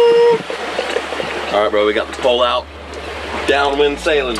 All right, bro, we got the pole out. Downwind sailing.